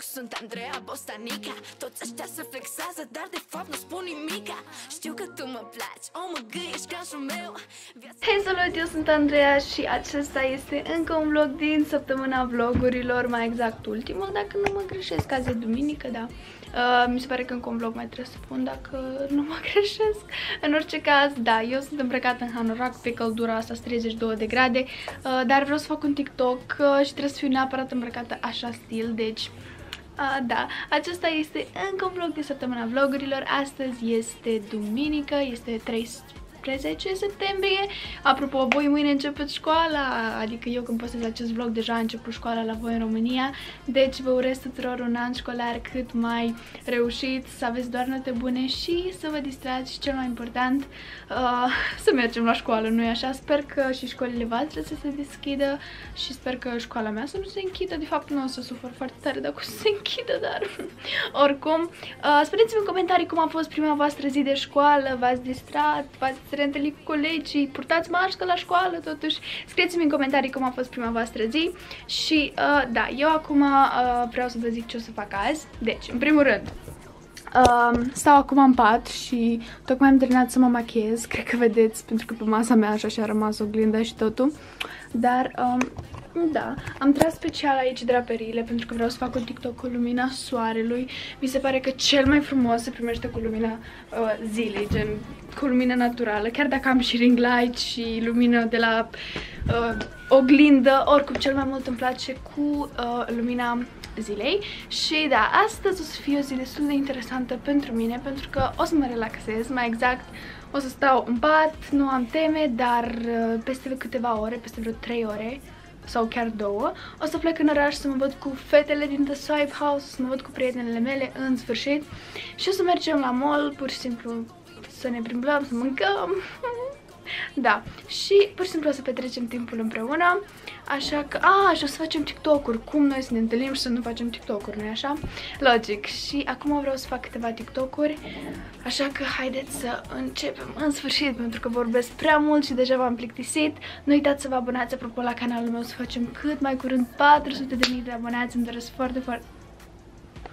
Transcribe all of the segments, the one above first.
sunt Andreea Bostanica. Toți ăștia se flexează, dar de fapt nu spun nimica Știu că tu mă placi, o mă gâiești ca meu. Viața... Hei salut, eu sunt Andreea și acesta este încă un vlog din săptămâna vlogurilor, mai exact ultimul, dacă nu mă greșesc, azi e duminică, da. Uh, mi se pare că încă un vlog mai trebuie să pun dacă nu mă greșesc. În orice caz, da, eu sunt îmbrăcată în hanorac pe căldura asta, 32 de grade, uh, dar vreau să fac un TikTok uh, și trebuie să fiu neapărat îmbrăcată așa stil, deci Uh, da, acesta este încă un vlog de săptămâna vlogurilor. Astăzi este duminică, este 3 13 septembrie. Apropo, voi mâine începeți școala, adică eu când postez acest vlog deja a început școala la voi în România, deci vă urez tuturor un an școlar cât mai reușit, să aveți doar note bune și să vă distrați și cel mai important, uh, să mergem la școală, nu-i așa? Sper că și școlile voastre să se deschidă și sper că școala mea să nu se închidă, de fapt nu o să sufăr foarte tare dacă o să se închidă, dar oricum. Uh, spuneți-mi în comentarii cum a fost prima voastră zi de școală, v-ați distrat, v-ați să reîntâlni cu colegii, purtați mașcă la școală totuși. Scrieți-mi în comentarii cum a fost prima voastră zi și uh, da, eu acum uh, vreau să vă zic ce o să fac azi. Deci, în primul rând, Uh, stau acum în pat și tocmai am terminat să mă machiez, cred că vedeți, pentru că pe masa mea așa și-a rămas oglinda și totul. Dar um, da, am tras special aici draperiile pentru că vreau să fac un TikTok cu lumina soarelui. Mi se pare că cel mai frumos se primește cu lumina uh, zilei, gen cu lumina naturală. Chiar dacă am și ring light și lumină de la uh, oglindă, oricum cel mai mult îmi place cu uh, lumina zilei și da, astăzi o să fie o zi destul de interesantă pentru mine pentru că o să mă relaxez, mai exact o să stau în pat, nu am teme, dar uh, peste câteva ore, peste vreo 3 ore sau chiar două. O să plec în oraș să mă văd cu fetele din The Swipe House, să mă văd cu prietenele mele în sfârșit și o să mergem la mall, pur și simplu să ne plimbăm, să mâncăm. da, și pur și simplu o să petrecem timpul împreună, așa că, a, și o să facem TikTok-uri, cum noi să ne întâlnim și să nu facem TikTok-uri, nu așa? Logic, și acum vreau să fac câteva TikTok-uri, așa că haideți să începem în sfârșit, pentru că vorbesc prea mult și deja v-am plictisit. Nu uitați să vă abonați, apropo, la canalul meu, să facem cât mai curând 400.000 de abonați, îmi doresc foarte, foarte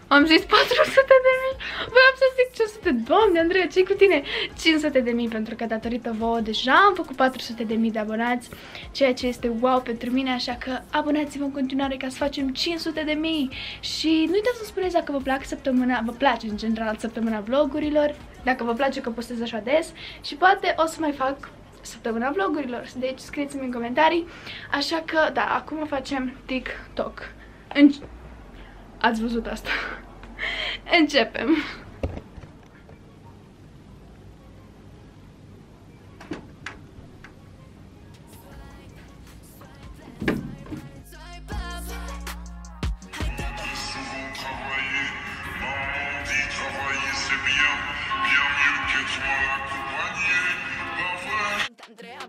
am zis 400 de mii. Voiam să zic 500. Doamne, Andreea, ce cu tine? 500 de mii, pentru că datorită vouă deja am făcut 400 de mii de abonați, ceea ce este wow pentru mine, așa că abonați-vă în continuare ca să facem 500 de mii. Și nu uitați să spuneți dacă vă plac săptămâna, vă place în general săptămâna vlogurilor, dacă vă place că postez așa des și poate o să mai fac săptămâna vlogurilor. Deci scrieți-mi în comentarii. Așa că, da, acum facem TikTok. În Ați văzut asta. Începem.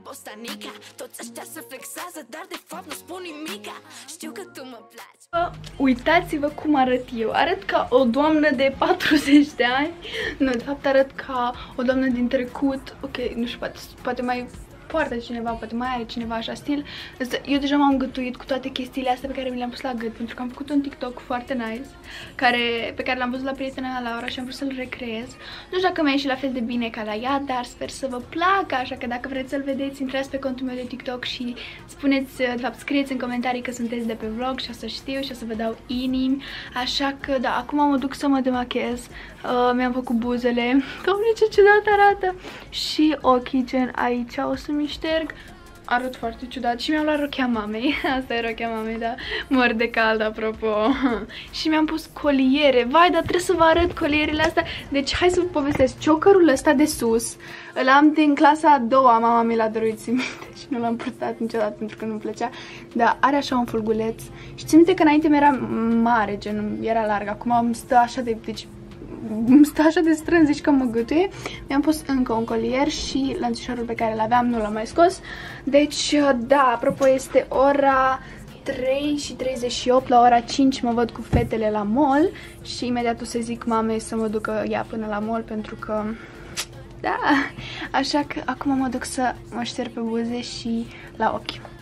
Bostanica Toți ăștia se flexează, dar de fapt nu spun nimica Știu că tu mă placi Uitați-vă cum arăt eu. Arăt ca o doamnă de 40 de ani. Nu, de fapt arăt ca o doamnă din trecut. Ok, nu știu, poate, poate mai poartă cineva, poate mai are cineva așa stil. Eu deja m-am gătuit cu toate chestiile astea pe care mi le-am pus la gât, pentru că am făcut un TikTok foarte nice, care, pe care l-am văzut la prietena Laura și am vrut să-l recreez. Nu știu dacă mi-a ieșit la fel de bine ca la ea, dar sper să vă placă, așa că dacă vreți să-l vedeți, intrați pe contul meu de TikTok și spuneți, de fapt, scrieți în comentarii că sunteți de pe vlog și o să știu și o să vă dau inimi. Așa că, da, acum mă duc să mă demachez. Uh, mi-am făcut buzele. Doamne, ce ciudat arată! Și ochii, gen, aici o să mi șterg. Arăt foarte ciudat și mi-am luat rochea mamei. Asta e rochea mamei, da. Mor de cald, apropo. și mi-am pus coliere. Vai, dar trebuie să vă arăt colierele astea. Deci, hai să vă povestesc. Ciocărul ăsta de sus, îl am din clasa a doua. Mama mi l-a dăruit, țin și nu l-am purtat niciodată pentru că nu-mi plăcea. Dar are așa un fulguleț. Și țin că înainte mi-era mare, gen, era larg. Acum am stă așa de... Deci, stă așa de strâns, zici că mă gâtuie. Mi-am pus încă un colier și lănțișorul pe care l-aveam nu l-am mai scos. Deci, da, apropo, este ora 3 și 38, la ora 5 mă văd cu fetele la mall și imediat o să zic mamei să mă ducă ea până la mall pentru că da, așa că acum mă duc să mă șterg pe buze și la ochi.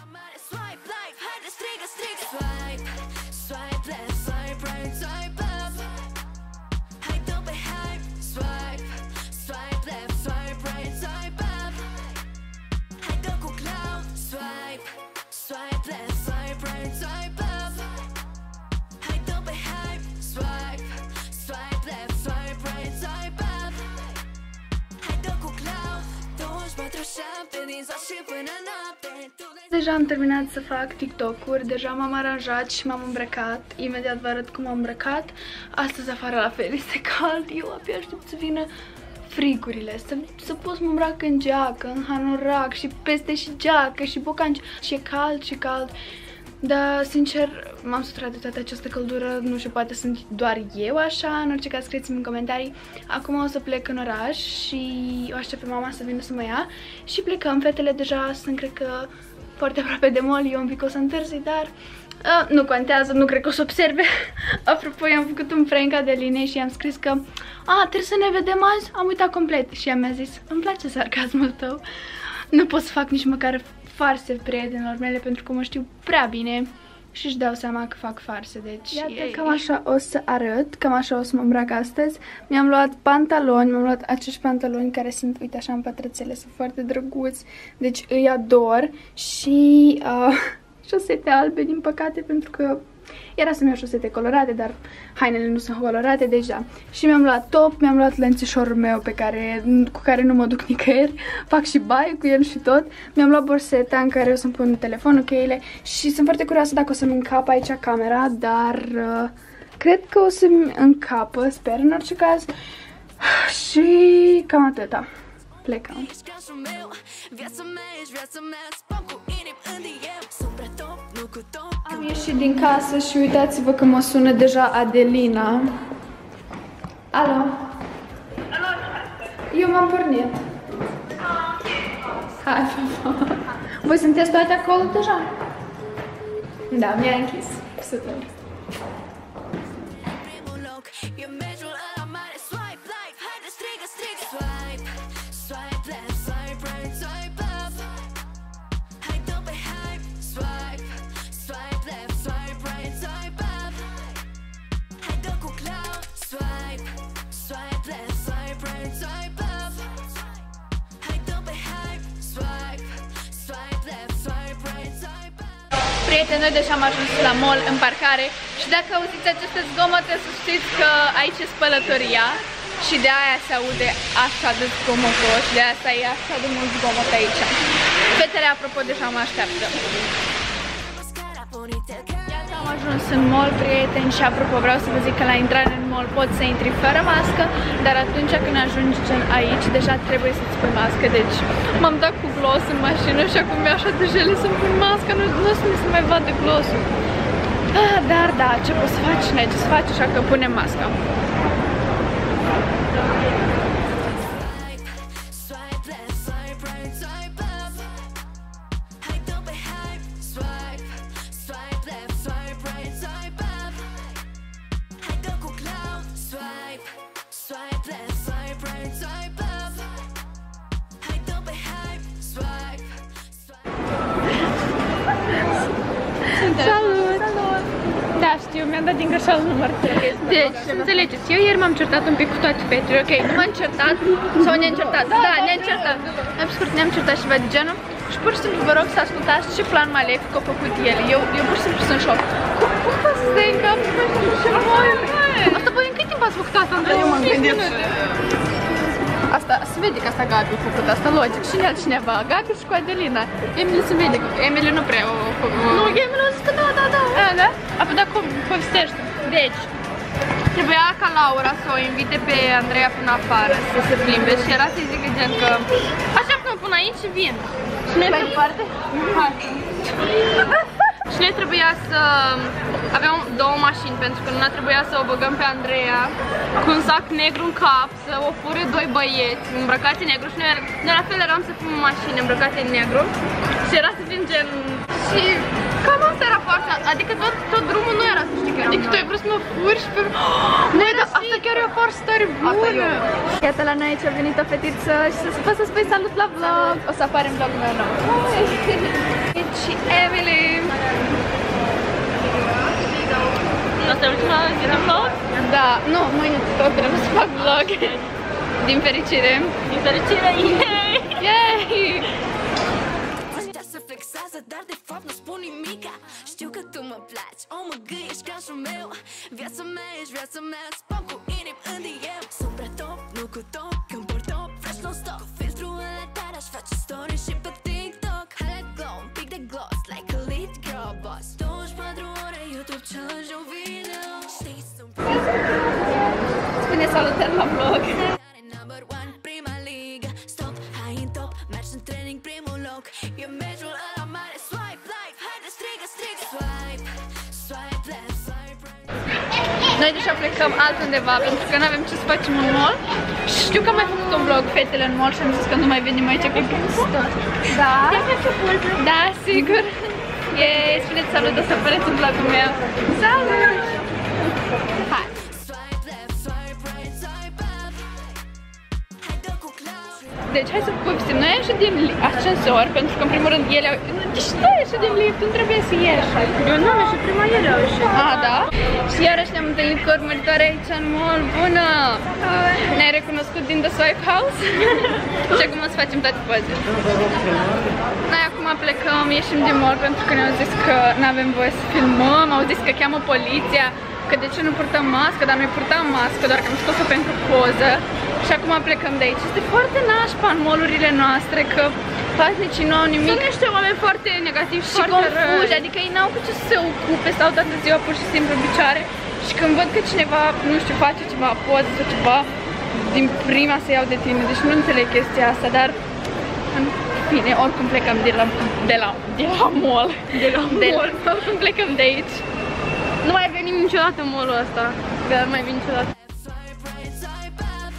Deja am terminat să fac TikTok-uri, deja m-am aranjat și m-am îmbrăcat. Imediat vă arăt cum am îmbrăcat. Astăzi afară la fel este cald, eu abia aștept să vină frigurile, să, să pot să mă îmbrac în geacă, în hanorac și peste și geacă și bocanci și e cald și cald. Dar, sincer, m-am sutrat de toată această căldură, nu știu, poate sunt doar eu așa, în orice caz scrieți-mi în comentarii. Acum o să plec în oraș și o aștept pe mama să vină să mă ia. Și plecăm, fetele deja sunt, cred că, foarte aproape de mall, eu un pic o să întârzi, dar uh, nu contează, nu cred că o să observe. Apropo, i-am făcut un prank Adeline și i-am scris că a, trebuie să ne vedem azi, am uitat complet. Și ea mi-a zis, îmi place sarcasmul tău, nu pot să fac nici măcar farse prietenilor mele pentru că mă știu prea bine și își dau seama că fac farse, deci... Iată, ei. cam așa o să arăt, cam așa o să mă îmbrac astăzi. Mi-am luat pantaloni, mi-am luat acești pantaloni care sunt, uite așa, în pătrățele, sunt foarte drăguți, deci îi ador și uh, șosete albe, din păcate, pentru că era să-mi iau șosete colorate, dar hainele nu sunt colorate deja. Și mi-am luat top, mi-am luat lănțișorul meu pe care, cu care nu mă duc nicăieri. Fac și baie cu el și tot. Mi-am luat borseta în care o să-mi pun telefonul, cheile și sunt foarte curioasă dacă o să-mi încap aici camera, dar uh, cred că o să-mi încapă, sper în orice caz. Și cam atâta. Plecăm. Ieșit din casă și uitați-vă că mă sună deja Adelina. Alo? Eu m-am pornit. Hai, papa. Voi sunteți toate acolo deja? Da, mi-a închis. Super. Prieteni, noi deja am ajuns la mall în parcare și dacă auziți aceste zgomote să știți că aici e spălătoria și de aia se aude așa de zgomotos și de asta e așa de mult zgomot aici. Fetele, apropo, deja mă așteaptă ajuns în mall, prieteni, și apropo vreau să vă zic că la intrare în mall poți să intri fără mască, dar atunci când ajungi aici, deja trebuie să-ți pui mască, deci m-am dat cu gloss în mașină și acum e așa de jele să-mi pun mască, nu, nu să mi se mai vadă glossul. Ah, dar da, ce poți să faci, ne, ce să faci, așa că punem masca. Mi-am dat din greșeală număr. Deci, să înțelegeți, eu ieri m-am certat un pic cu toate fetele, ok, nu m-am certat sau ne-am certat? Da, da ne-am certat. Am scurt, ne-am certat ceva de genul și pur și simplu vă rog să ascultați ce plan malefic a făcut el. Eu, eu pur și simplu sunt șoc. Cum, cum poți să stai în cap și mai Asta voi în cât timp ați făcut asta, Andrei? Eu m-am gândit. Asta, se vede că asta Gabi a făcut, asta logic. Și altcineva, Gabi și cu Adelina. Emily se vede, Emily nu prea o făcut. Nu, Emily a zis că da, da, da. A, da? Apoi da, cum, povestește. Deci, trebuia ca Laura să o invite pe Andreea până afară să se plimbe și era să-i zică gen că așa până până aici și vin. Și noi mai departe? Hai. Și noi trebuia să aveam două mașini pentru că nu trebuia să o băgăm pe Andreea cu un sac negru în cap, să o fure doi băieți îmbrăcați în negru și noi, noi la fel eram să fim în mașini îmbrăcate în negru și era să fim gen... Și cam asta era foarte... Adică tot, tot drumul nu era să știi că Adică tu ai vrut să mă furi și pe... Nu, dar asta chiar e o foarte stare bună! Iată la noi aici a venit o fetiță și să poți să spui salut la vlog! O să apare în vlogul meu nou! Și Emily! Asta e ultima zi de vlog? Da, nu, mâine tot trebuie să fac vlog. Din fericire. Din fericire, yay! Yay! dar de fapt nu spun nimica Știu că tu mă placi, o mă gâiești ca și meu Viața mea ești viața mea, spun cu inim în DM Sunt prea top, nu cu top, când port top, fresh non-stop Cu filtrul în la tare aș face story salutăm la Spune salutări la vlog! Noi deja plecăm altundeva pentru că nu avem ce să facem în mall Și știu că am mai făcut un vlog fetele în mall și am zis că nu mai venim aici pe Gânstă Da? Da, sigur! E, spuneți salut, o să apăreți în vlogul meu Salut! Deci hai să povestim, noi ieșim din li- ascensor pentru că în primul rând ele au... Deci tu ai ieșit din lift, tu nu trebuie să ieși Eu nu am ieșit prima ieri au ieșit. Ah, da? Și iarăși ne-am întâlnit cu urmăritoare aici în mall. Bună! Ne-ai recunoscut din The Swipe House? și acum o să facem toate pozele. Noi acum plecăm, ieșim din mall pentru că ne-au zis că nu avem voie să filmăm, au zis că cheamă poliția, că de ce nu purtăm mască, dar noi purtam mască, doar că am scos-o pentru poză. Și acum plecăm de aici. Este foarte nașpa în molurile noastre, că paznicii nu au nimic. Sunt niște oameni foarte negativi, și foarte confuzi, răi. adică ei n-au cu ce să se ocupe, stau toată ziua pur și simplu în picioare și când văd că cineva, nu știu, face ceva, poză sau ceva, din prima se iau de tine, deci nu înțeleg chestia asta, dar în fine, oricum plecăm de la, de la, de la mall, De la de mall. la, oricum plecăm de aici. Nu mai venim niciodată în mall-ul ăsta. Că nu mai vin niciodată. Swipe right, swipe up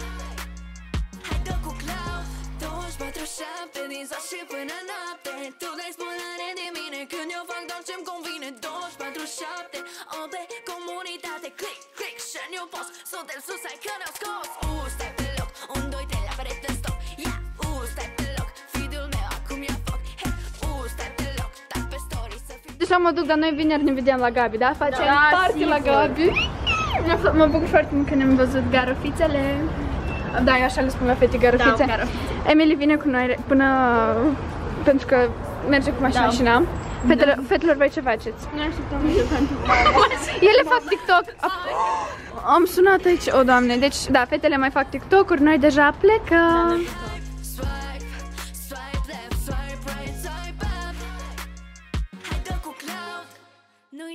Hai dă cu cloud 24-7 din ziua și până noapte Tu dai spulare de mine când eu fac doar ce-mi convine 24-7 O pe comunitate Click, click, share new post Suntem sus, hai că ne-au scos să fii Deja mă duc, dar noi vineri ne vedem la Gabi, da? Facem Da, party la sigur. Gabi. Mă, fa- mă bucur foarte mult că ne-am văzut garofițele. Da, eu așa le spun la fete garofițe. Da, garofițe. Emily vine cu noi până... pentru că merge cu mașina Da. și n-am. Fetelor, fetelor, voi ce faceți? Noi așteptăm să pentru Ele fac TikTok. Am sunat aici, o doamne. Deci, da, fetele mai fac TikTok-uri, noi deja plecăm. Swipe,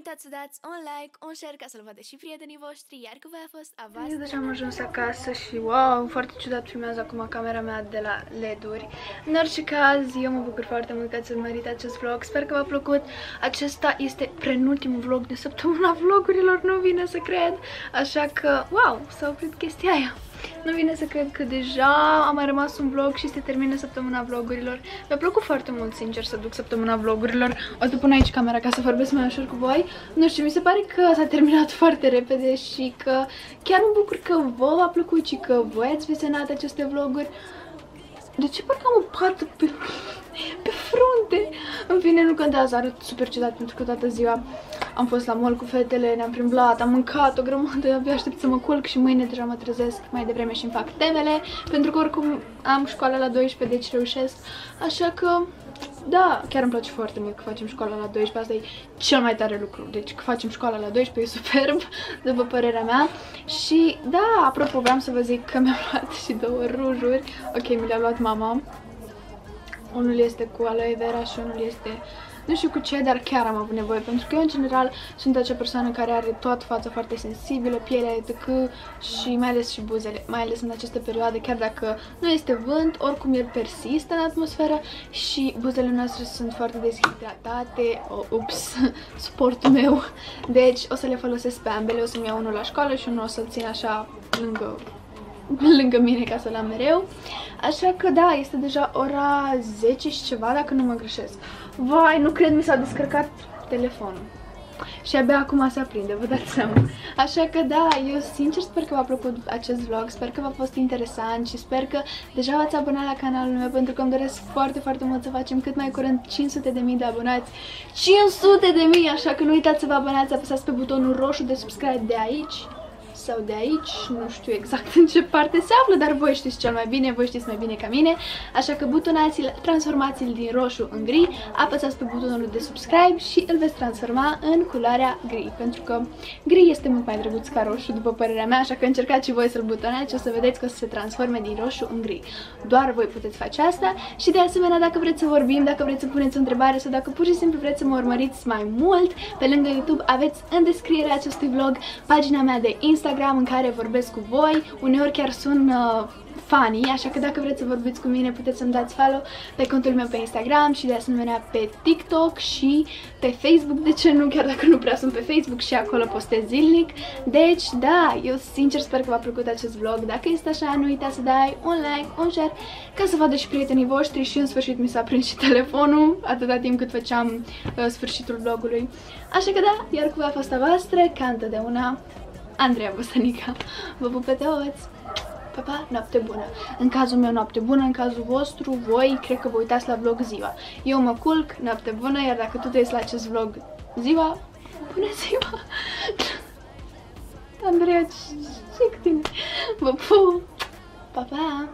uitați să dați un like, un share ca să-l vadă și prietenii voștri Iar cu voi a fost Avast Eu deja am ajuns acasă și wow, foarte ciudat filmează acum camera mea de la LED-uri. În orice caz, eu mă bucur foarte mult că ați urmărit acest vlog. Sper că v-a plăcut. Acesta este penultimul vlog de săptămâna vlogurilor, nu vine să cred. Așa că, wow, s-a oprit chestia aia. Nu vine să cred că deja a mai rămas un vlog și se termină săptămâna vlogurilor. Mi-a plăcut foarte mult, sincer, să duc săptămâna vlogurilor. O să pun aici camera ca să vorbesc mai ușor cu voi. Nu știu, mi se pare că s-a terminat foarte repede și că chiar mă bucur că vouă v-a plăcut și că voi ați visionat aceste vloguri. De ce parcă am o pată pe, pe frunte? În fine, nu contează, arăt super ciudat pentru că toată ziua am fost la mall cu fetele, ne-am plimblat, am mâncat o grămadă, abia aștept să mă culc și mâine deja mă trezesc mai devreme și îmi fac temele, pentru că oricum am școală la 12, deci reușesc, așa că da, chiar îmi place foarte mult că facem școala la 12, asta e cel mai tare lucru. Deci că facem școala la 12 e superb, după părerea mea. Și da, apropo, vreau să vă zic că mi-am luat și două rujuri. Ok, mi le-a luat mama. Unul este cu aloe vera și unul este nu știu cu ce, dar chiar am avut nevoie, pentru că eu, în general, sunt acea persoană care are toată fața foarte sensibilă, pielea etc. și mai ales și buzele, mai ales în această perioadă, chiar dacă nu este vânt, oricum el persistă în atmosferă și buzele noastre sunt foarte deshidratate, oh, ups, sportul meu, deci o să le folosesc pe ambele, o să-mi iau unul la școală și unul o să-l țin așa lângă lângă mine ca să-l am mereu. Așa că da, este deja ora 10 și ceva, dacă nu mă greșesc. Vai, nu cred, mi s-a descărcat telefonul. Și abia acum se aprinde, vă dați seama. Așa că da, eu sincer sper că v-a plăcut acest vlog, sper că v-a fost interesant și sper că deja v-ați abonat la canalul meu pentru că îmi doresc foarte, foarte mult să facem cât mai curând 500 de mii de abonați. 500 de mii, așa că nu uitați să vă abonați, apăsați pe butonul roșu de subscribe de aici sau de aici, nu știu exact în ce parte se află, dar voi știți cel mai bine, voi știți mai bine ca mine, așa că butonați-l, transformați-l din roșu în gri, apăsați pe butonul de subscribe și îl veți transforma în culoarea gri, pentru că gri este mult mai drăguț ca roșu, după părerea mea, așa că încercați și voi să-l butonați și o să vedeți că o să se transforme din roșu în gri. Doar voi puteți face asta și de asemenea dacă vreți să vorbim, dacă vreți să puneți o întrebare sau dacă pur și simplu vreți să mă urmăriți mai mult, pe lângă YouTube aveți în descrierea acestui vlog pagina mea de Instagram Instagram în care vorbesc cu voi, uneori chiar sun uh, funny, așa că dacă vreți să vorbiți cu mine puteți să-mi dați follow pe contul meu pe Instagram și de asemenea pe TikTok și pe Facebook, de ce nu, chiar dacă nu prea sunt pe Facebook și acolo postez zilnic. Deci, da, eu sincer sper că v-a plăcut acest vlog. Dacă este așa, nu uita să dai un like, un share, ca să vadă și prietenii voștri și în sfârșit mi s-a prins și telefonul, atâta timp cât făceam uh, sfârșitul vlogului. Așa că da, iar cu voi a fost a voastră, ca întotdeauna, Andreea Băsănica. Vă pup pe toți! Pa, pa, noapte bună. În cazul meu noapte bună, în cazul vostru, voi cred că vă uitați la vlog ziua. Eu mă culc, noapte bună, iar dacă tu te uiți la acest vlog ziua, bună ziua! Andreea, ce cu tine? Vă pup! Pa, pa!